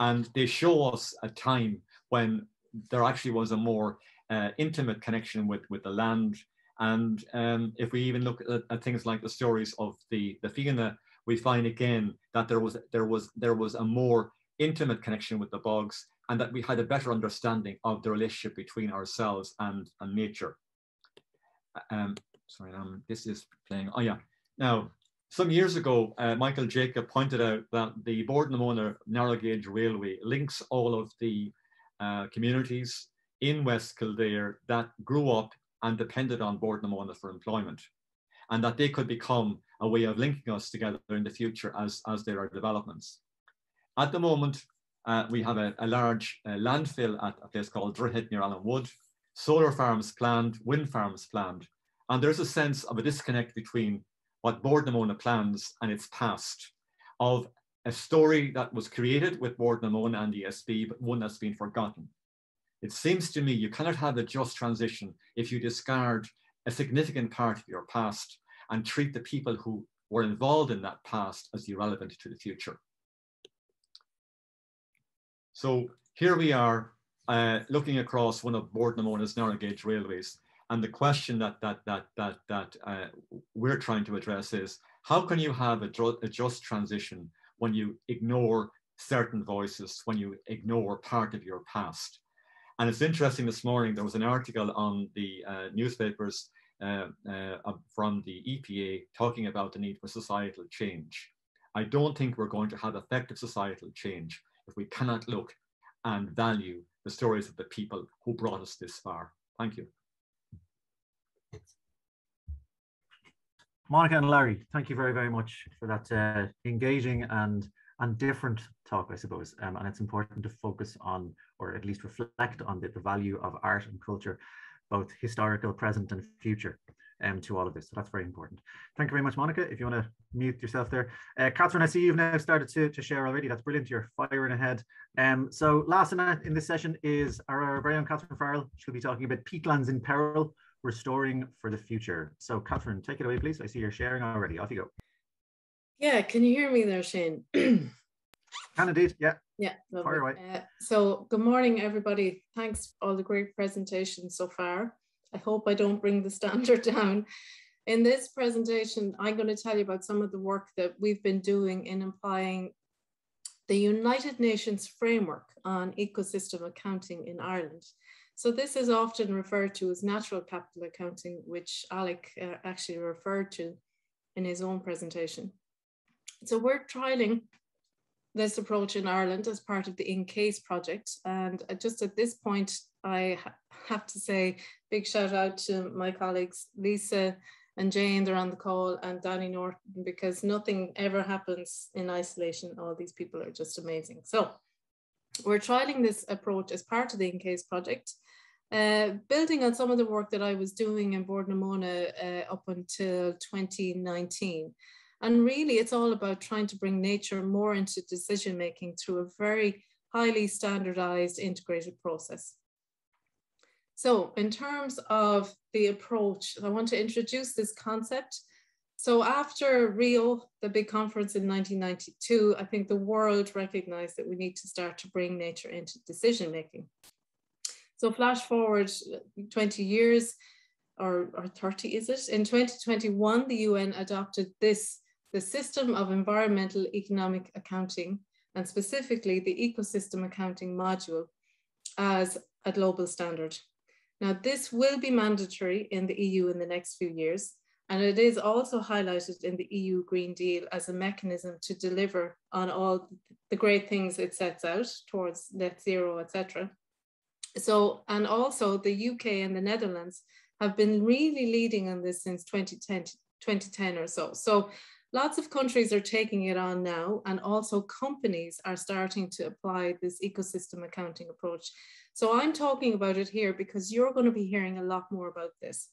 And they show us a time when there actually was a more uh, intimate connection with, with the land. And um, if we even look at, at, things like the stories of the, the Fianna, we find again that there was, there, was, there was a more intimate connection with the bogs and that we had a better understanding of the relationship between ourselves and, and nature. Um, sorry, um, this is playing, oh yeah. Now, some years ago, uh, Michael Jacob pointed out that the Móna narrow gauge railway links all of the uh, communities in West Kildare that grew up and depended on Móna for employment, and that they could become a way of linking us together in the future as, as there are developments. At the moment, uh, we have a, a large uh, landfill at a place called Drehid near Allenwood, solar farms planned, wind farms planned, and there's a sense of a disconnect between what Bord na Móna plans and its past, of a story that was created with Bord na Móna and ESB, but one that's been forgotten. It seems to me you cannot have a just transition if you discard a significant part of your past and treat the people who were involved in that past as irrelevant to the future. So here we are uh, looking across one of Móna's narrow gauge railways. And the question that, that, that, that, that uh, we're trying to address is, how can you have a, a just transition when you ignore certain voices, when you ignore part of your past? And it's interesting this morning, there was an article on the uh, newspapers uh, uh, from the EPA talking about the need for societal change. I don't think we're going to have effective societal change we cannot look and value the stories of the people who brought us this far. Thank you. Monica and Larry, thank you very, very much for that uh, engaging and and different talk, I suppose. Um, and it's important to focus on, or at least reflect on the, the value of art and culture, both historical, present, and future. Um, to all of this. So that's very important. Thank you very much, Monica. If you want to mute yourself there. Uh, Catherine, I see you've now started to, to share already. That's brilliant. You're firing ahead. Um, so last in, in this session is our, our very own Catherine Farrell. She'll be talking about peatlands in peril, restoring for the future. So Catherine, take it away, please. I see you're sharing already. Off you go. Yeah, can you hear me there, Shane? can indeed, yeah. Yeah, uh, so good morning, everybody. Thanks for all the great presentations so far. I hope I don't bring the standard down. In this presentation, I'm going to tell you about some of the work that we've been doing in applying the United Nations framework on ecosystem accounting in Ireland. So this is often referred to as natural capital accounting, which Alec uh, actually referred to in his own presentation. So we're trialing this approach in Ireland as part of the InCase project. And just at this point, I ha have to say big shout out to my colleagues, Lisa and Jane, they're on the call, and Danny Norton, because nothing ever happens in isolation. All these people are just amazing. So we're trialing this approach as part of the InCase project. Uh, building on some of the work that I was doing in Bord na Móna uh, up until 2019. And really, it's all about trying to bring nature more into decision making through a very highly standardized integrated process. So in terms of the approach, I want to introduce this concept. So after Rio, the big conference in 1992, I think the world recognized that we need to start to bring nature into decision making. So flash forward 20 years, or, or 30 is it? In 2021, the UN adopted this the system of environmental economic accounting, and specifically the ecosystem accounting module as a global standard. Now, this will be mandatory in the EU in the next few years, and it is also highlighted in the EU Green Deal as a mechanism to deliver on all the great things it sets out towards net zero, etc. So, and also the UK and the Netherlands have been really leading on this since 2010, 2010 or so. So Lots of countries are taking it on now, and also companies are starting to apply this ecosystem accounting approach. So I'm talking about it here because you're going to be hearing a lot more about this.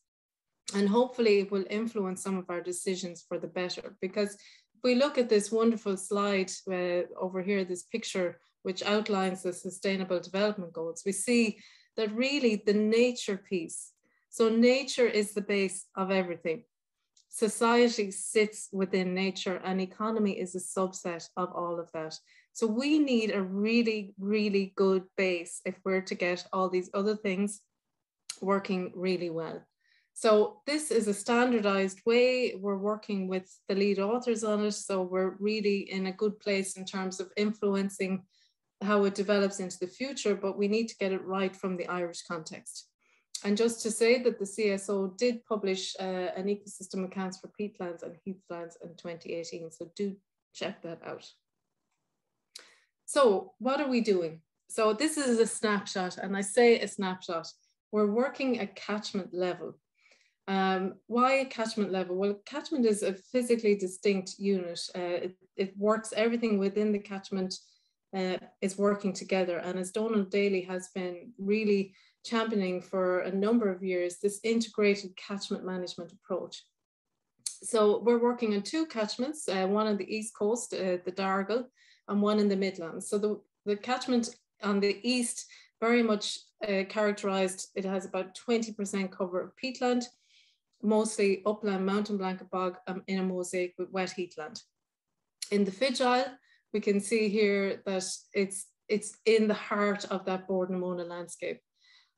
And hopefully it will influence some of our decisions for the better. Because if we look at this wonderful slide uh, over here, this picture, which outlines the sustainable development goals, we see that really the nature piece. So nature is the base of everything. Society sits within nature and economy is a subset of all of that. So we need a really, really good base if we're to get all these other things working really well. So this is a standardized way. We're working with the lead authors on it. So we're really in a good place in terms of influencing how it develops into the future, but we need to get it right from the Irish context. And just to say that the CSO did publish uh, an ecosystem accounts for peatlands and heathlands in 2018, so do check that out. So what are we doing? So this is a snapshot, and I say a snapshot. We're working at catchment level. Um, why a catchment level? Well, catchment is a physically distinct unit. Uh, it, it, works, everything within the catchment uh, is working together. And as Donal Daly has been really championing for a number of years this integrated catchment management approach. So we're working on two catchments, uh, one on the East Coast, uh, the Dargle, and one in the Midlands. So the, the catchment on the East, very much uh, characterized, it has about 20% cover of peatland, mostly upland mountain blanket bog um, in a mosaic with wet heathland. In the Figile we can see here that it's, it's in the heart of that Bord na Móna landscape.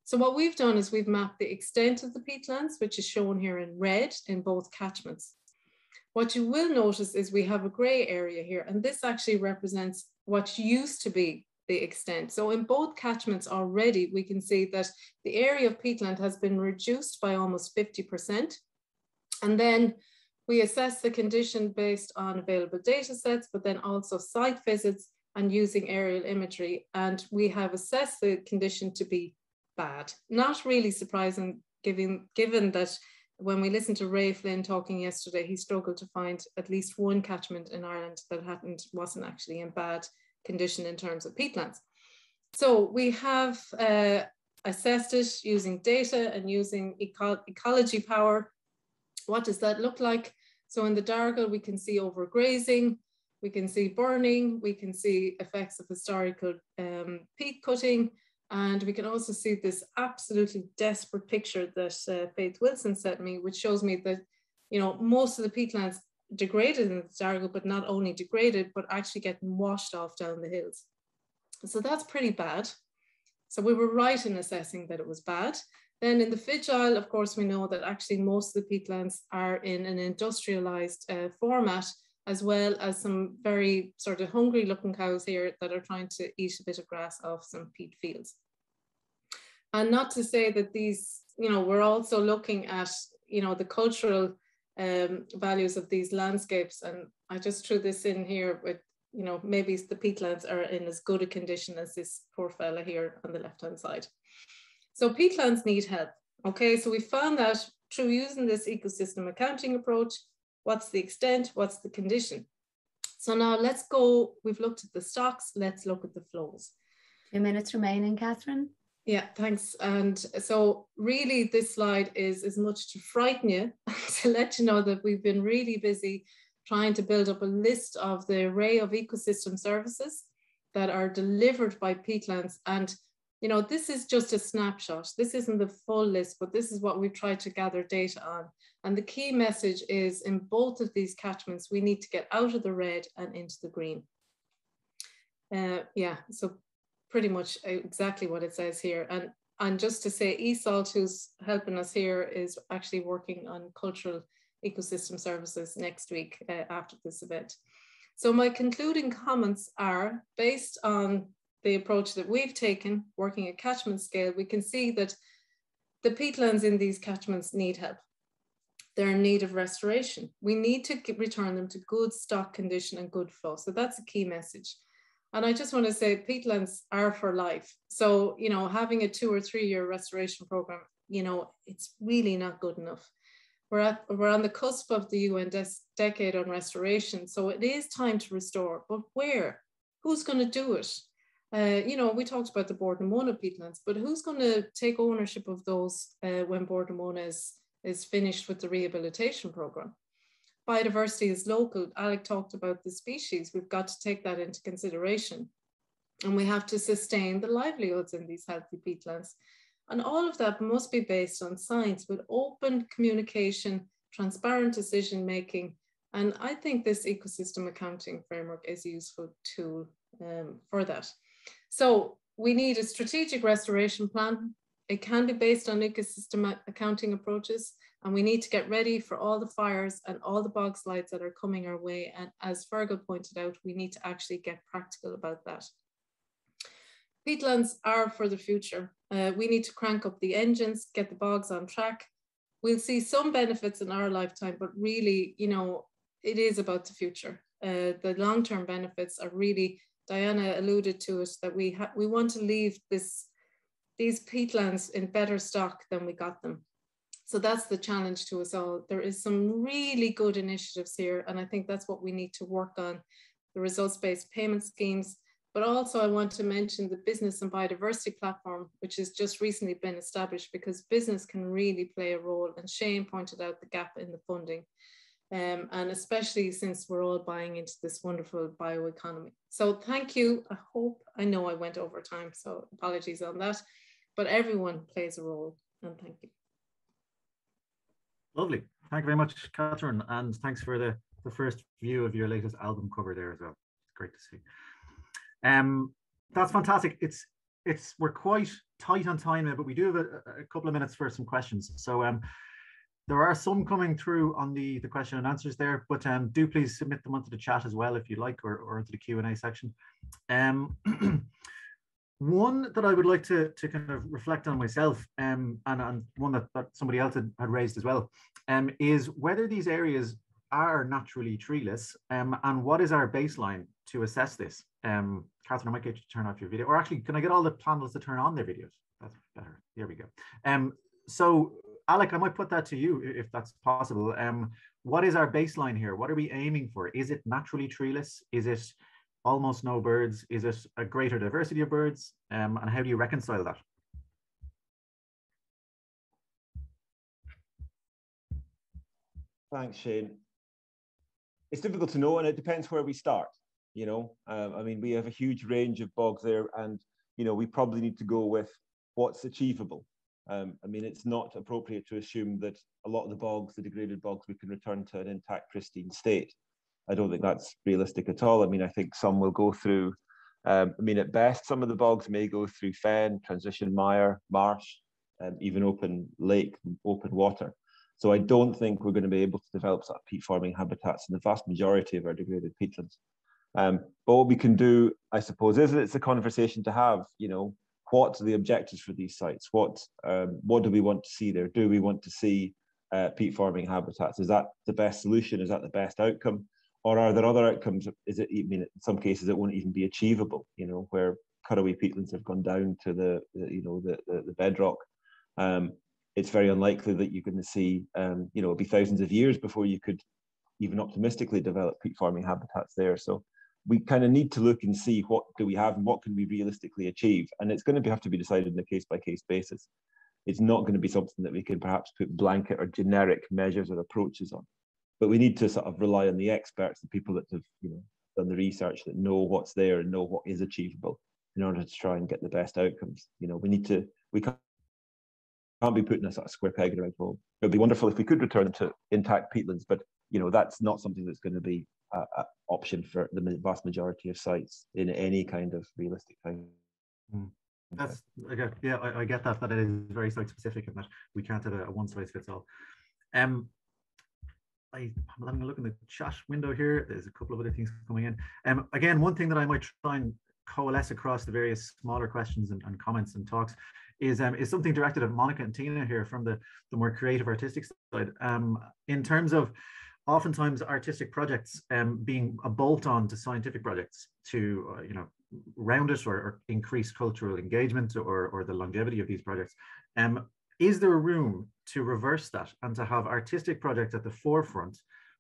So what we've done is we've mapped the extent of the peatlands, which is shown here in red in both catchments. What you will notice is we have a gray area here, and this actually represents what used to be the extent. So in both catchments already, we can see that the area of peatland has been reduced by almost 50%. And then we assess the condition based on available data sets, but then also site visits and using aerial imagery. And we have assessed the condition to be bad. Not really surprising given, given that when we listened to Ray Flynn talking yesterday, he struggled to find at least one catchment in Ireland that hadn't wasn't actually in bad condition in terms of peatlands. So we have uh, assessed it using data and using eco ecology power. What does that look like? So in the Dargle, we can see overgrazing, we can see burning, we can see effects of historical um, peat cutting, and we can also see this absolutely desperate picture that uh, Faith Wilson sent me, which shows me that, you know, most of the peatlands degraded in the Dargle, but not only degraded, but actually getting washed off down the hills. So that's pretty bad. So we were right in assessing that it was bad. Then in the Figile of course, we know that actually most of the peatlands are in an industrialized uh, format, as well as some very sort of hungry looking cows here that are trying to eat a bit of grass off some peat fields. And not to say that these, you know, we're also looking at, you know, the cultural um, values of these landscapes. And I just threw this in here with, you know, maybe the peatlands are in as good a condition as this poor fella here on the left-hand side. So peatlands need help. Okay, so we found that through using this ecosystem accounting approach, what's the extent, what's the condition. So now let's go, we've looked at the stocks, let's look at the flows. Two minutes remaining, Catherine. Yeah, thanks. And so really this slide is as much to frighten you, to let you know that we've been really busy trying to build up a list of the array of ecosystem services that are delivered by peatlands. And, you know, this is just a snapshot. This isn't the full list, but this is what we've tried to gather data on. And the key message is in both of these catchments, we need to get out of the red and into the green. Uh, yeah, so pretty much exactly what it says here. And, and just to say, ESALT, who's helping us here, is actually working on cultural ecosystem services next week uh, after this event. So my concluding comments are based on the approach that we've taken, working at catchment scale, we can see that the peatlands in these catchments need help. They're in need of restoration. We need to return them to good stock condition and good flow. So that's a key message. And I just want to say peatlands are for life. So, you know, having a two or three year restoration program, you know, it's really not good enough. We're, at, we're on the cusp of the UN decade on restoration. So it is time to restore, but where? Who's going to do it? Uh, you know, we talked about the Bord na Móna peatlands, but who's going to take ownership of those uh, when Bord na Móna is, is finished with the rehabilitation program? biodiversity is local. Alec talked about the species. We've got to take that into consideration. And we have to sustain the livelihoods in these healthy peatlands. And all of that must be based on science with open communication, transparent decision making. And I think this ecosystem accounting framework is a useful tool um, for that. So we need a strategic restoration plan. It can be based on ecosystem accounting approaches. And we need to get ready for all the fires and all the bog slides that are coming our way. And as Fergal pointed out, we need to actually get practical about that. Peatlands are for the future. Uh, we need to crank up the engines, get the bogs on track. We'll see some benefits in our lifetime, but really, you know, it is about the future. Uh, the long-term benefits are really, Diana alluded to it, that we, we want to leave this, these peatlands in better stock than we got them. So that's the challenge to us all. There is some really good initiatives here, and I think that's what we need to work on, the results-based payment schemes, but also I want to mention the business and biodiversity platform, which has just recently been established because business can really play a role. And Shane pointed out the gap in the funding. Um, and especially since we're all buying into this wonderful bioeconomy. So thank you. I hope, I know I went over time, so apologies on that, but everyone plays a role and thank you. Lovely. Thank you very much, Catherine. And thanks for the, the first view of your latest album cover there as well. It's great to see. Um, that's fantastic. It's it's we're quite tight on time now, but we do have a, a couple of minutes for some questions. So um, there are some coming through on the the question and answers there, but um, do please submit them onto the chat as well if you like, or, or into the Q and A section. Um, One that I would like to, to kind of reflect on myself, um, and, and one that, that somebody else had, had raised as well, um, is whether these areas are naturally treeless um, and what is our baseline to assess this? Um, Catherine, I might get you to turn off your video, or actually, can I get all the panelists to turn on their videos? That's better. Here we go. Um, so, Alec, I might put that to you if that's possible. Um, what is our baseline here? What are we aiming for? Is it naturally treeless? Is it almost no birds? Is it a greater diversity of birds? Um, and how do you reconcile that? Thanks, Shane. It's difficult to know, and it depends where we start. You know, um, I mean, we have a huge range of bogs there, and you know, we probably need to go with what's achievable. Um, I mean, it's not appropriate to assume that a lot of the bogs, the degraded bogs, we can return to an intact, pristine state. I don't think that's realistic at all. I mean, I think some will go through, um, I mean, at best, some of the bogs may go through fen, transition mire, marsh, and even open lake, open water. So I don't think we're going to be able to develop sort of peat forming habitats in the vast majority of our degraded peatlands. Um, but what we can do, I suppose, is it's a conversation to have, you know, what are the objectives for these sites? What, um, what do we want to see there? Do we want to see uh, peat forming habitats? Is that the best solution? Is that the best outcome? Or are there other outcomes? Is it, I mean, in some cases, it won't even be achievable, you know, where cutaway peatlands have gone down to the, the you know, the, the, the bedrock. Um, it's very unlikely that you're going to see, um, you know, it'll be thousands of years before you could even optimistically develop peat forming habitats there. So we kind of need to look and see what do we have and what can we realistically achieve. And it's going to have to be decided on a case by case basis. It's not going to be something that we can perhaps put blanket or generic measures or approaches on. But we need to sort of rely on the experts, the people that have you know done the research, that know what's there and know what is achievable in order to try and get the best outcomes. You know, we need to we can't can't be putting a sort of square peg in a round hole. It would be wonderful if we could return to intact peatlands, but you know that's not something that's going to be an option for the vast majority of sites in any kind of realistic time. Mm. That's okay. Yeah, I, I, get that that it is very site specific and that we can't have a, a one size fits all. Um, I, am having a look in the chat window here. There's a couple of other things coming in. Um, again, one thing that I might try and coalesce across the various smaller questions and, and comments and talks is um, is something directed at Monica and Tina here from the the more creative artistic side. Um, in terms of oftentimes artistic projects um, being a bolt on to scientific projects to uh, you know round it or, or, increase cultural engagement or, or the longevity of these projects. Um, is there room to reverse that and to have artistic projects at the forefront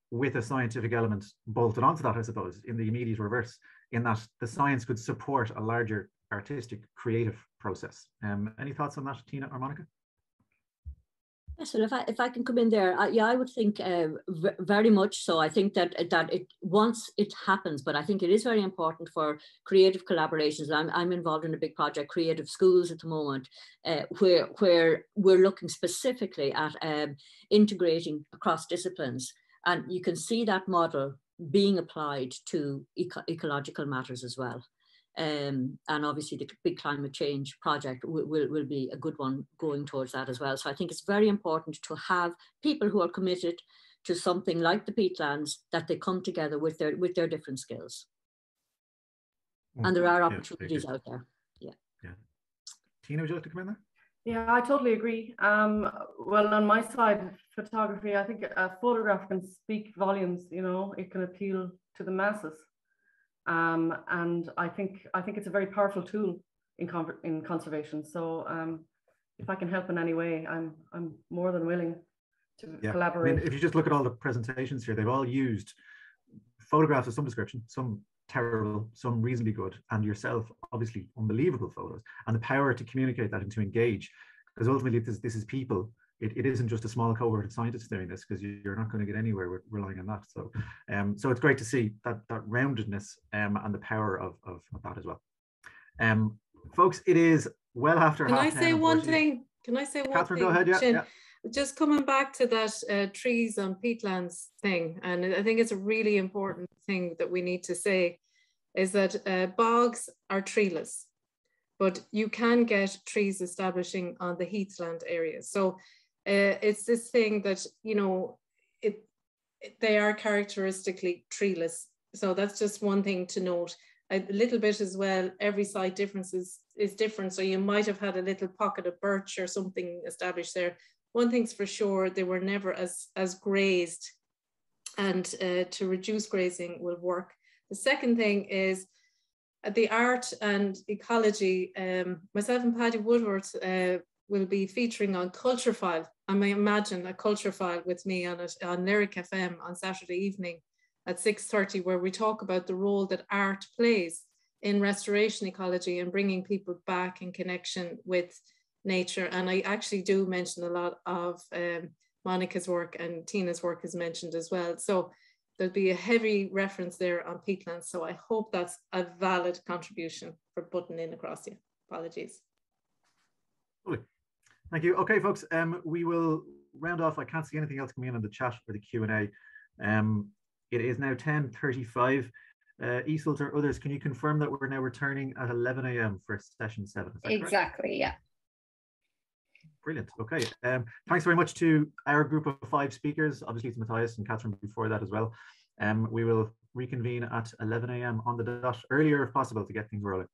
with a scientific element bolted onto that i suppose in the immediate reverse in that the science could support a larger artistic creative process? Um, any thoughts on that tina or monica Yes, well, if I if I can come in there, I, yeah, I would think uh, very much so. I think that that it once it happens, but I think it is very important for creative collaborations. I'm I'm involved in a big project, Creative Schools, at the moment, uh, where where we're looking specifically at um, integrating across disciplines, and you can see that model being applied to eco ecological matters as well. Um, and obviously the big climate change project will, will, will, be a good one going towards that as well. So I think it's very important to have people who are committed to something like the peatlands that they come together with their with their different skills. And there are opportunities yeah, out there. Yeah. Yeah. Tina, would you like to come in there? Yeah, I totally agree. Um, well, on my side, photography, I think a photograph can speak volumes. You know, it can appeal to the masses. Um, and I think I think it's a very powerful tool in con in conservation. So um, if I can help in any way, I'm I'm more than willing to yeah. collaborate. I mean, if you just look at all the presentations here, they've all used photographs of some description, some terrible, some reasonably good, and yourself, obviously unbelievable photos, and the power to communicate that and to engage. Because ultimately, this, this is people it, it isn't just a small cohort of scientists doing this because you're not going to get anywhere with relying on that. So, um, so it's great to see that that roundedness um, and the power of, of, of that as well. Um, folks, it is well after. Can I say one thing? Can I say one Catherine, thing? go ahead. Yeah, yeah. Just coming back to that uh, trees on peatlands thing, and I think it's a really important thing that we need to say is that uh, bogs are treeless, but you can get trees establishing on the heathland areas. So uh, it's this thing that you know it, it, they are characteristically treeless. So that's just one thing to note. A little bit as well every site difference is, is different. So you might have had a little pocket of birch or something established there. One thing's for sure they were never as as grazed. And uh, to reduce grazing will work. The second thing is uh, the art and ecology um, myself and Paddy Woodworth uh, will be featuring on Culture File. I may imagine a Culture File with me on it on Lyric FM on Saturday evening at 6.30 where we talk about the role that art plays in restoration ecology and bringing people back in connection with nature. And I actually do mention a lot of um, Monica's work and Tina's work is mentioned as well. So there'll be a heavy reference there on peatlands. So I hope that's a valid contribution for putting in across you. Apologies. Thank you. Okay, folks, um, we will round off. I can't see anything else coming in on the chat or the Q&A. Um, it is now 10.35. Uh, or others, can you confirm that we're now returning at 11 a.m. for session seven? Exactly, correct? yeah. Brilliant. Okay. Um, thanks very much to our group of five speakers, obviously to Matthias and Catherine before that as well. Um, we will reconvene at 11 a.m. on the dot earlier if possible to get things rolling.